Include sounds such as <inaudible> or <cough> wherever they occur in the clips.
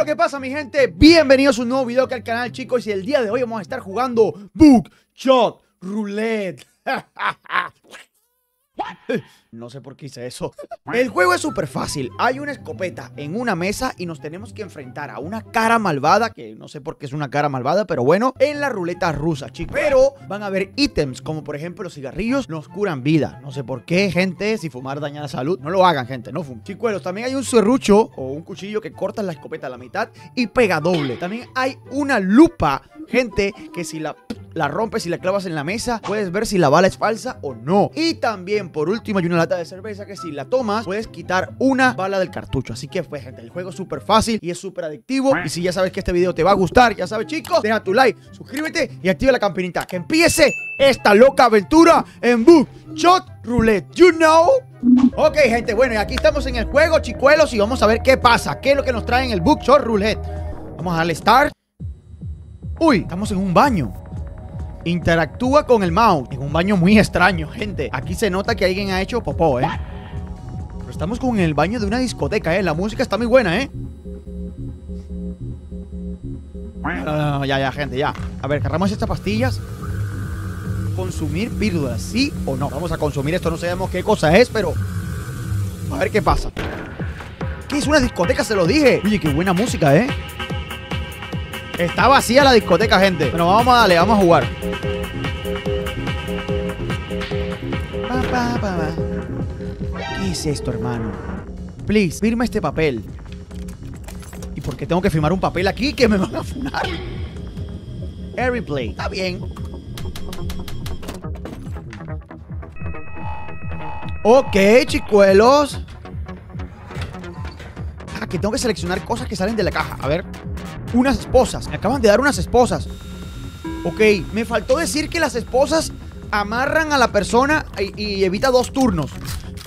lo que pasa, mi gente? Bienvenidos a un nuevo video aquí al canal, chicos. Y el día de hoy vamos a estar jugando Book Shot Roulette. <laughs> No sé por qué hice eso. El juego es súper fácil. Hay una escopeta en una mesa y nos tenemos que enfrentar a una cara malvada, que no sé por qué es una cara malvada, pero bueno, en la ruleta rusa, chicos. Pero van a haber ítems, como por ejemplo los cigarrillos, nos curan vida. No sé por qué, gente, si fumar daña la salud. No lo hagan, gente, no fumen. Chicuelos, también hay un serrucho o un cuchillo que corta la escopeta a la mitad y pega doble. También hay una lupa, gente, que si la la rompes y la clavas en la mesa, puedes ver si la bala es falsa o no. Y también, por último, hay una lata de cerveza que si la tomas, puedes quitar una bala del cartucho. Así que, pues, gente, el juego es súper fácil y es súper adictivo. Y si ya sabes que este video te va a gustar, ya sabes, chicos, deja tu like, suscríbete y activa la campanita. Que empiece esta loca aventura en Book Shot Roulette. You know? Ok, gente, bueno, y aquí estamos en el juego, chicuelos, y vamos a ver qué pasa. ¿Qué es lo que nos trae en el Book Shot Roulette? Vamos a darle start. Uy, estamos en un baño. Interactúa con el mouse. En un baño muy extraño, gente. Aquí se nota que alguien ha hecho popó, ¿eh? Pero estamos con el baño de una discoteca, ¿eh? La música está muy buena, ¿eh? No, ya, ya, gente, ya. A ver, cargamos estas pastillas. Consumir píldoras, ¿sí o no? Vamos a consumir esto, no sabemos qué cosa es, pero... A ver qué pasa. ¿Qué es una discoteca? Se lo dije. Oye, qué buena música, ¿eh? Está vacía la discoteca, gente. Pero vamos a darle, vamos a jugar. ¿Qué es esto, hermano? Please, firma este papel. ¿Y por qué tengo que firmar un papel aquí que me van a funar? Airplay. Está bien. Ok, chicuelos. Ah, que tengo que seleccionar cosas que salen de la caja. A ver. Unas esposas. Me acaban de dar unas esposas. Ok, me faltó decir que las esposas amarran a la persona y, evita dos turnos.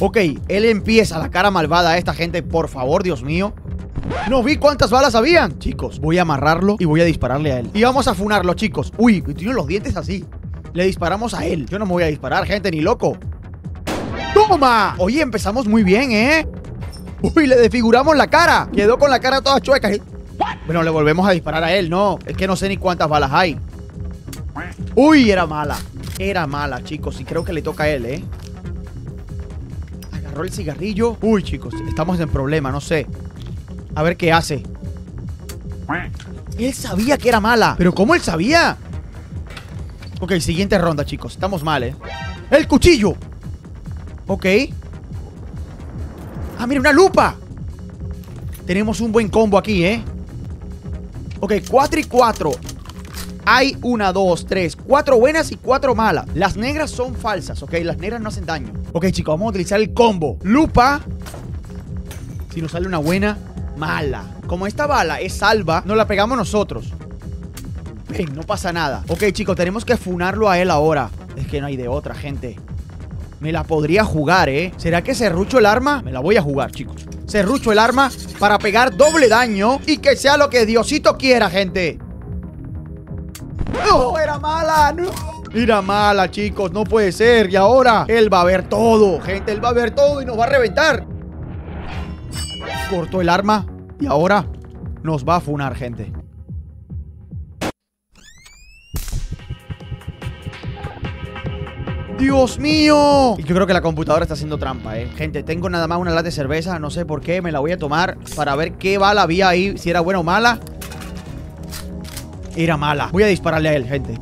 Ok, él empieza la cara malvada a esta gente, por favor, Dios mío. No vi cuántas balas habían. Chicos, voy a amarrarlo y voy a dispararle a él. Y vamos a funarlo, chicos. Uy, tiene los dientes así. Le disparamos a él. Yo no me voy a disparar, gente, ni loco. ¡Toma! Oye, empezamos muy bien, ¿eh? Uy, le desfiguramos la cara. Quedó con la cara toda chueca. Bueno, le volvemos a disparar a él, no. Es que no sé ni cuántas balas hay. Uy, era mala. Era mala, chicos. Y creo que le toca a él, ¿eh? Agarró el cigarrillo. Uy, chicos, estamos en problema, no sé. A ver qué hace. Él sabía que era mala. ¿Pero cómo él sabía? Ok, siguiente ronda, chicos. Estamos mal, ¿eh? ¡El cuchillo! Ok. ¡Ah, mira, una lupa! Tenemos un buen combo aquí, ¿eh? Ok, 4 y 4. Hay una, dos, tres, cuatro buenas y cuatro malas. Las negras son falsas, ok. Las negras no hacen daño. Ok, chicos, vamos a utilizar el combo. Lupa. Si nos sale una buena, mala. Como esta bala es salva, no la pegamos nosotros. Ven, no pasa nada. Ok, chicos, tenemos que funarlo a él ahora. Es que no hay de otra, gente. Me la podría jugar, ¿eh? ¿Será que serrucho el arma? Me la voy a jugar, chicos. Serrucho el arma para pegar doble daño y que sea lo que Diosito quiera, gente. ¡No! ¡Era mala! ¡No! Era mala, chicos. No puede ser. Y ahora él va a ver todo, gente. Él va a ver todo y nos va a reventar. Cortó el arma y ahora nos va a funar, gente. ¡Dios mío! Yo creo que la computadora está haciendo trampa, ¿eh? Gente, tengo nada más una lata de cerveza. No sé por qué. Me la voy a tomar para ver qué bala había ahí. Si era buena o mala. Era mala. Voy a dispararle a él, gente.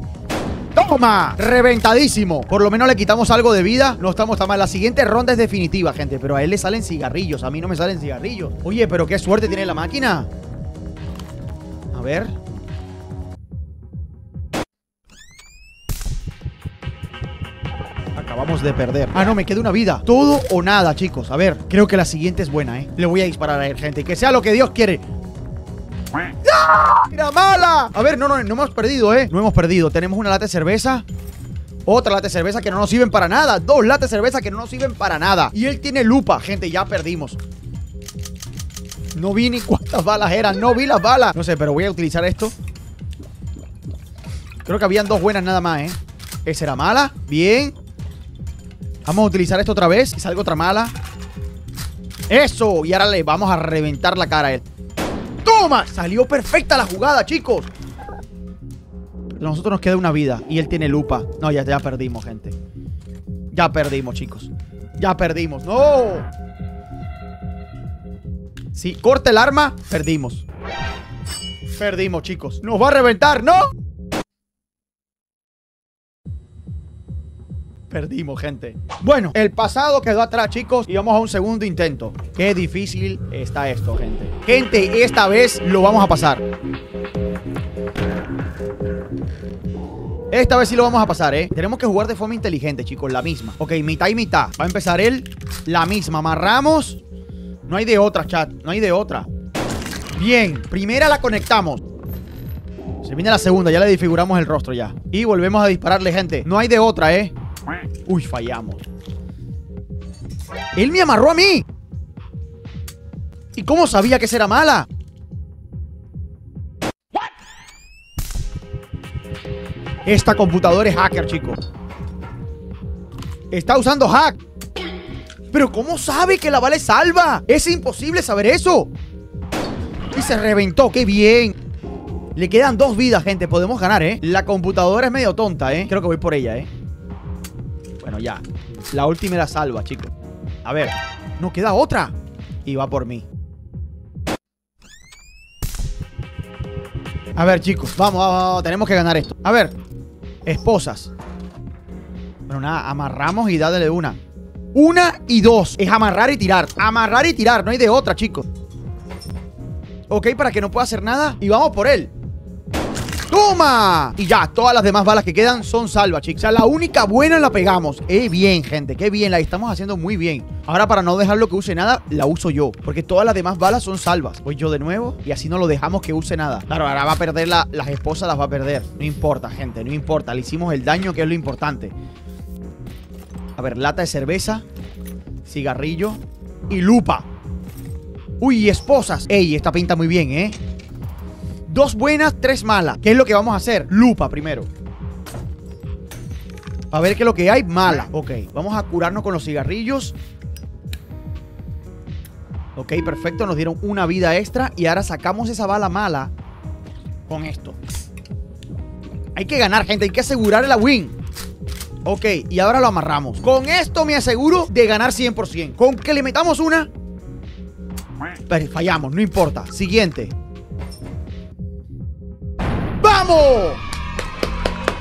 ¡Toma! Reventadísimo. Por lo menos le quitamos algo de vida. No estamos tan mal. La siguiente ronda es definitiva, gente. Pero a él le salen cigarrillos. A mí no me salen cigarrillos. Oye, pero qué suerte tiene la máquina. A ver. De perder. Ah, no, me queda una vida. Todo o nada, chicos. A ver, creo que la siguiente es buena, ¿eh? Le voy a disparar a él, gente. Que sea lo que Dios quiere. ¡Ah! ¡Era mala! A ver, no, no, no hemos perdido, ¿eh? No hemos perdido. Tenemos una lata de cerveza. Otra lata de cerveza que no nos sirven para nada. Dos latas de cerveza que no nos sirven para nada. Y él tiene lupa. Gente, ya perdimos. No vi ni cuántas balas eran. No vi las balas. No sé, pero voy a utilizar esto. Creo que habían dos buenas nada más, ¿eh? Esa era mala. Bien. Vamos a utilizar esto otra vez. Y salgo otra mala. ¡Eso! Y ahora le vamos a reventar la cara a él. ¡Toma! Salió perfecta la jugada, chicos. Nosotros nos queda una vida y él tiene lupa. No, ya, ya perdimos, gente. Ya perdimos, chicos. Ya perdimos. ¡No! Si corta el arma, perdimos. Perdimos, chicos. ¡Nos va a reventar! ¡No! Perdimos, gente. Bueno, el pasado quedó atrás, chicos. Y vamos a un segundo intento. Qué difícil está esto, gente. Gente, esta vez lo vamos a pasar. Esta vez sí lo vamos a pasar, ¿eh? Tenemos que jugar de forma inteligente, chicos. La misma. Ok, mitad y mitad. Va a empezar él. La misma. Amarramos. No hay de otra, chat. No hay de otra. Bien. Primera la conectamos. Se viene la segunda. Ya le disfiguramos el rostro ya. Y volvemos a dispararle, gente. No hay de otra, ¿eh? Uy, fallamos. Él me amarró a mí. ¿Y cómo sabía que era mala? Esta computadora es hacker, chicos. Está usando hack. Pero ¿cómo sabe que la bala es salva? Es imposible saber eso. Y se reventó, qué bien. Le quedan dos vidas, gente. Podemos ganar, ¿eh? La computadora es medio tonta, ¿eh? Creo que voy por ella, ¿eh? Bueno, ya. La última era salva, chicos. A ver. No queda otra. Y va por mí. A ver, chicos. Vamos, vamos, vamos. Tenemos que ganar esto. A ver. Esposas. Bueno, nada. Amarramos y dale una. Una y dos. Es amarrar y tirar. Amarrar y tirar. No hay de otra, chicos. Ok, para que no pueda hacer nada. Y vamos por él. ¡Toma! Y ya, todas las demás balas que quedan son salvas, chicos. O sea, la única buena la pegamos. ¡Eh, bien, gente! ¡Qué bien! La estamos haciendo muy bien. Ahora, para no dejarlo que use nada, la uso yo. Porque todas las demás balas son salvas. Voy yo de nuevo y así no lo dejamos que use nada. Claro, ahora va a perder la, las esposas, las va a perder. No importa, gente, no importa. Le hicimos el daño, que es lo importante. A ver, lata de cerveza, cigarrillo y lupa. Uy, esposas. Ey, esta pinta muy bien, ¿eh? Dos buenas, tres malas. ¿Qué es lo que vamos a hacer? Lupa primero. A ver qué es lo que hay. Mala. Ok, vamos a curarnos con los cigarrillos. Ok, perfecto. Nos dieron una vida extra. Y ahora sacamos esa bala mala con esto. Hay que ganar, gente. Hay que asegurar la win. Ok, y ahora lo amarramos. Con esto me aseguro de ganar 100%. Con que le metamos una... Pero fallamos, no importa. Siguiente.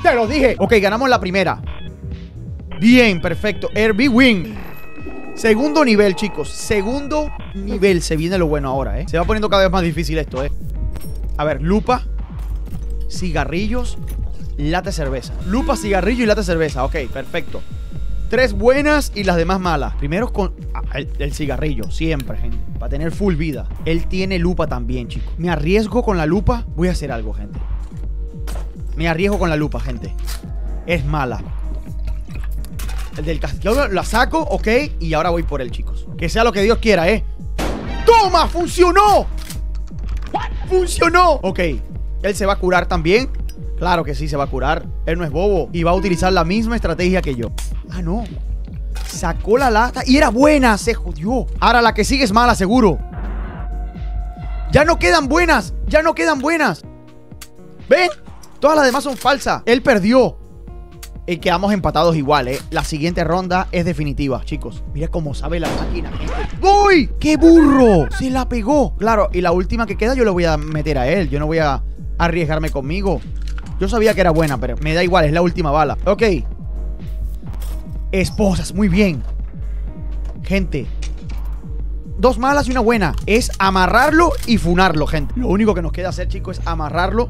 Te lo dije. Ok, ganamos la primera. Bien, perfecto. Herbie win. Segundo nivel, chicos. Segundo nivel. Se viene lo bueno ahora, ¿eh? Se va poniendo cada vez más difícil esto, ¿eh? A ver, lupa. Cigarrillos. Lata cerveza. Lupa, cigarrillo y lata de cerveza. Ok, perfecto. Tres buenas y las demás malas. Primero con ah, el, cigarrillo, siempre, gente. Para tener full vida. Él tiene lupa también, chicos. Me arriesgo con la lupa. Voy a hacer algo, gente. Me arriesgo con la lupa, gente. Es mala. El del castillo la saco, ok. Y ahora voy por él, chicos. Que sea lo que Dios quiera, ¿eh? ¡Toma! ¡Funcionó! ¡Funcionó! Ok. Él se va a curar también. Claro que sí, se va a curar. Él no es bobo. Y va a utilizar la misma estrategia que yo. Ah, no. Sacó la lata y era buena. Se jodió. Ahora la que sigue es mala, seguro. Ya no quedan buenas. Ya no quedan buenas. ¿Ven? Todas las demás son falsas. Él perdió. Y quedamos empatados igual, ¿eh? La siguiente ronda es definitiva, chicos. Mira cómo sabe la máquina. ¡Uy! ¡Qué burro! Se la pegó. Claro, y la última que queda yo le voy a meter a él. Yo no voy a arriesgarme conmigo. Yo sabía que era buena, pero me da igual, es la última bala. Ok. Esposas, muy bien. Gente. Dos malas y una buena. Es amarrarlo y funarlo, gente. Lo único que nos queda hacer, chicos, es amarrarlo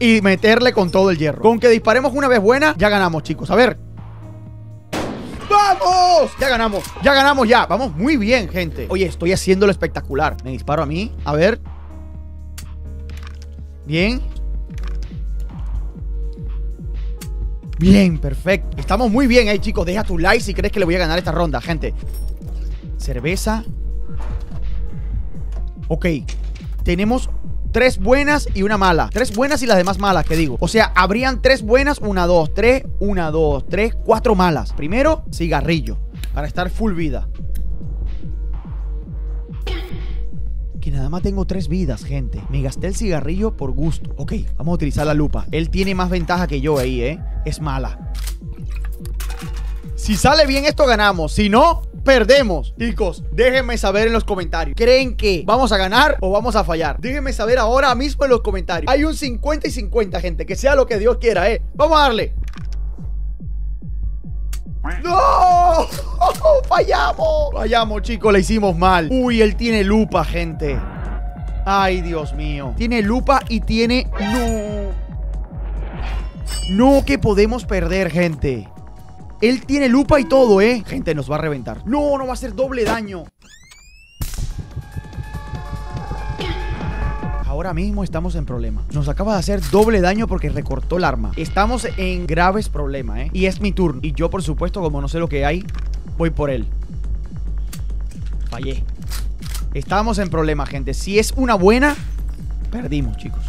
y meterle con todo el hierro. Con que disparemos una vez buena, ya ganamos, chicos. A ver. ¡Vamos! Ya ganamos, ya ganamos ya. Vamos muy bien, gente. Oye, estoy haciéndolo espectacular. Me disparo a mí. A ver. Bien. Bien, perfecto. Estamos muy bien ahí, chicos. Deja tu like si crees que le voy a ganar esta ronda, gente. Cerveza. Ok. Tenemos Tres buenas y una mala. Tres buenas y las demás malas, que digo. O sea, habrían tres buenas, una, dos, tres, una, dos, tres, cuatro malas. Primero, cigarrillo. Para estar full vida. Que nada más tengo tres vidas, gente. Me gasté el cigarrillo por gusto. Ok, vamos a utilizar la lupa. Él tiene más ventaja que yo ahí, ¿eh? Es mala. Si sale bien esto, ganamos. Si no, perdemos. Chicos, déjenme saber en los comentarios. ¿Creen que vamos a ganar o vamos a fallar? Déjenme saber ahora mismo en los comentarios. Hay un 50 y 50, gente. Que sea lo que Dios quiera, ¿eh? Vamos a darle. ¡No! <laughs> ¡Fallamos! Fallamos, chicos, le hicimos mal. Uy, él tiene lupa, gente. Ay, Dios mío. Tiene lupa y tiene... No. No que podemos perder, gente. Él tiene lupa y todo, ¿eh? Gente, nos va a reventar. No, no va a hacer doble daño. Ahora mismo estamos en problema. Nos acaba de hacer doble daño porque recortó el arma. Estamos en graves problemas, ¿eh? Y es mi turno. Y yo, por supuesto, como no sé lo que hay, voy por él. Fallé. Estamos en problema, gente. Si es una buena, perdimos, chicos.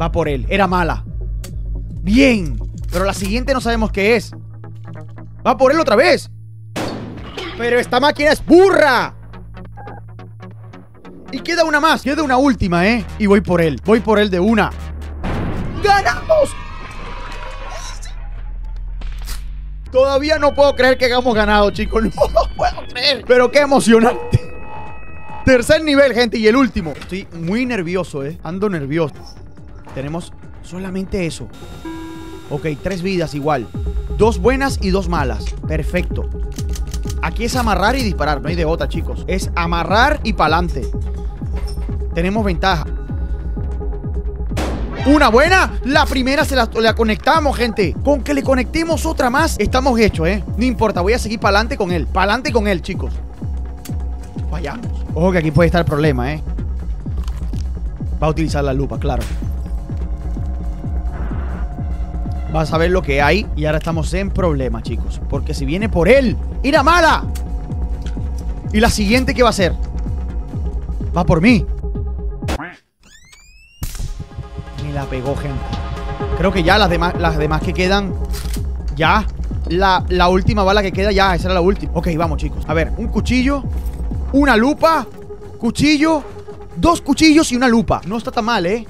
Va por él. Era mala. Bien. Pero la siguiente no sabemos qué es. Va por él otra vez. Pero esta máquina es burra. Y queda una más. Queda una última, ¿eh? Y voy por él. Voy por él de una. ¡Ganamos! Todavía no puedo creer que hayamos ganado, chicos. <laughs> No lo puedo creer. Pero qué emocionante. Tercer nivel, gente. Y el último. Estoy muy nervioso, ¿eh? Ando nervioso. Tenemos solamente eso. Ok, tres vidas igual. Dos buenas y dos malas. Perfecto. Aquí es amarrar y disparar. No hay de otra, chicos. Es amarrar y pa'lante. Tenemos ventaja. Una buena. La primera se la, la conectamos, gente. Con que le conectemos otra más, estamos hechos, ¿eh? No importa, voy a seguir para adelante con él. Para adelante con él, chicos. Fallamos. Ojo que aquí puede estar el problema, ¿eh? Va a utilizar la lupa, claro. Vas a ver lo que hay. Y ahora estamos en problema, chicos. Porque si viene por él, ¡ira mala! ¿Y la siguiente qué va a ser? Va por mí. Me la pegó, gente. Creo que ya las demás, las demás que quedan. Ya. La, la última bala que queda, ya. Esa era la última. Ok, vamos, chicos. A ver, un cuchillo. Una lupa. Cuchillo. Dos cuchillos y una lupa. No está tan mal, ¿eh?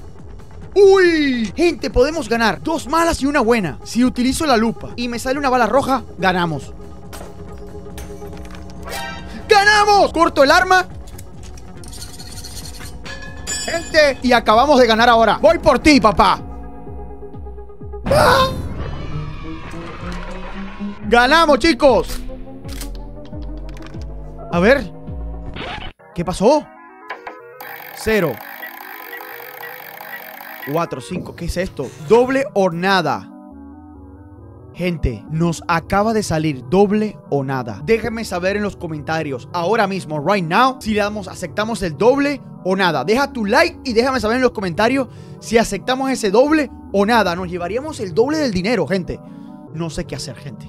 ¡Uy! Gente, podemos ganar. Dos malas y una buena. Si utilizo la lupa y me sale una bala roja, ganamos. ¡Ganamos! Corto el arma. Gente, y acabamos de ganar ahora. Voy por ti, papá. ¡Ah! Ganamos, chicos. A ver. ¿Qué pasó? Cero. 4, 5, ¿qué es esto? Doble o nada. Gente, nos acaba de salir doble o nada. Déjenme saber en los comentarios ahora mismo, right now, si le damos, aceptamos el doble o nada. Deja tu like y déjame saber en los comentarios si aceptamos ese doble o nada. Nos llevaríamos el doble del dinero, gente. No sé qué hacer, gente.